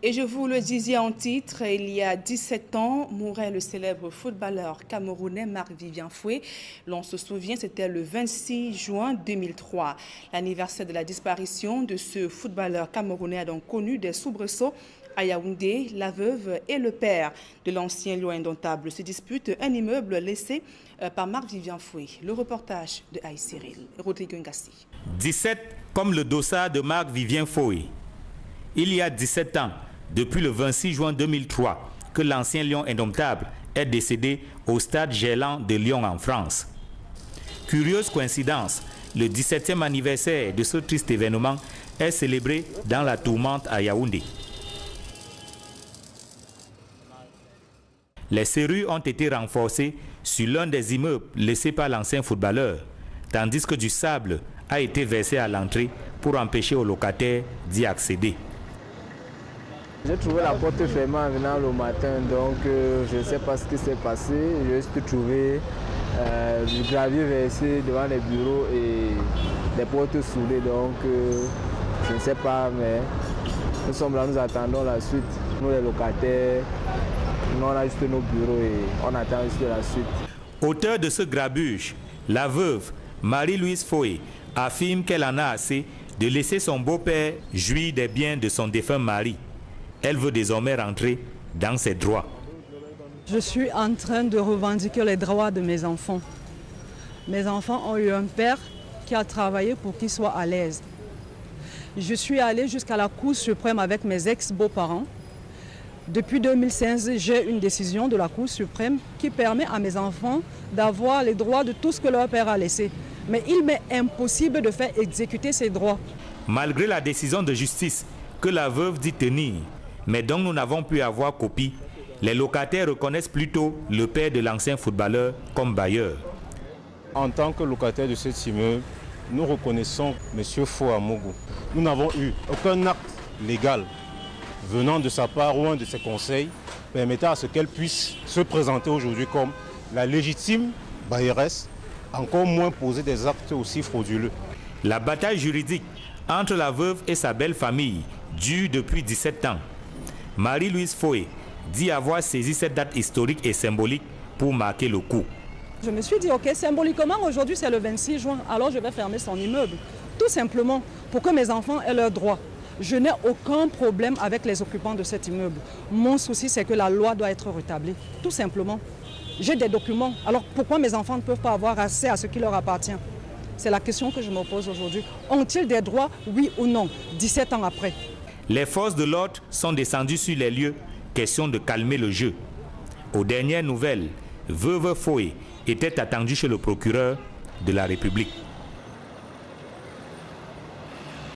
Et je vous le disais en titre, il y a 17 ans, mourait le célèbre footballeur camerounais Marc-Vivien Foué. L'on se souvient, c'était le 26 juin 2003. L'anniversaire de la disparition de ce footballeur camerounais a donc connu des soubresauts à Yaoundé, la veuve et le père de l'ancien lion indomptable se disputent un immeuble laissé euh, par Marc-Vivien Foué. Le reportage de Aïe Cyril, Rodrigue Ngassi. 17 comme le dossard de Marc-Vivien Foué. Il y a 17 ans, depuis le 26 juin 2003 que l'ancien lion indomptable est décédé au stade Gélant de Lyon en France. Curieuse coïncidence, le 17e anniversaire de ce triste événement est célébré dans la tourmente à Yaoundé. Les serrures ont été renforcées sur l'un des immeubles laissés par l'ancien footballeur, tandis que du sable a été versé à l'entrée pour empêcher aux locataires d'y accéder. J'ai trouvé la porte fermée en venant le matin, donc euh, je ne sais pas ce qui s'est passé. J'ai juste trouvé euh, du gravier versé devant les bureaux et des portes soulées, donc euh, je ne sais pas, mais nous sommes là, nous attendons la suite. Nous les locataires, nous on a juste nos bureaux et on attend juste la suite. Auteur de ce grabuge, la veuve Marie-Louise Foy affirme qu'elle en a assez de laisser son beau-père jouir des biens de son défunt mari. Elle veut désormais rentrer dans ses droits. Je suis en train de revendiquer les droits de mes enfants. Mes enfants ont eu un père qui a travaillé pour qu'ils soient à l'aise. Je suis allée jusqu'à la Cour suprême avec mes ex-beaux-parents. Depuis 2015, j'ai une décision de la Cour suprême qui permet à mes enfants d'avoir les droits de tout ce que leur père a laissé. Mais il m'est impossible de faire exécuter ces droits. Malgré la décision de justice que la veuve dit tenir, mais dont nous n'avons pu avoir copie, les locataires reconnaissent plutôt le père de l'ancien footballeur comme bailleur. En tant que locataire de cet immeuble, nous reconnaissons M. Fouamougou. Nous n'avons eu aucun acte légal venant de sa part ou un de ses conseils permettant à ce qu'elle puisse se présenter aujourd'hui comme la légitime bailleresse, encore moins poser des actes aussi frauduleux. La bataille juridique entre la veuve et sa belle famille dure depuis 17 ans. Marie-Louise Foy dit avoir saisi cette date historique et symbolique pour marquer le coup. Je me suis dit, ok, symboliquement, aujourd'hui c'est le 26 juin, alors je vais fermer son immeuble. Tout simplement pour que mes enfants aient leurs droits. Je n'ai aucun problème avec les occupants de cet immeuble. Mon souci, c'est que la loi doit être rétablie. Tout simplement. J'ai des documents. Alors pourquoi mes enfants ne peuvent pas avoir accès à ce qui leur appartient? C'est la question que je me pose aujourd'hui. Ont-ils des droits, oui ou non, 17 ans après? Les forces de l'ordre sont descendues sur les lieux, question de calmer le jeu. Aux dernières nouvelles, Veuve Foy était attendu chez le procureur de la République.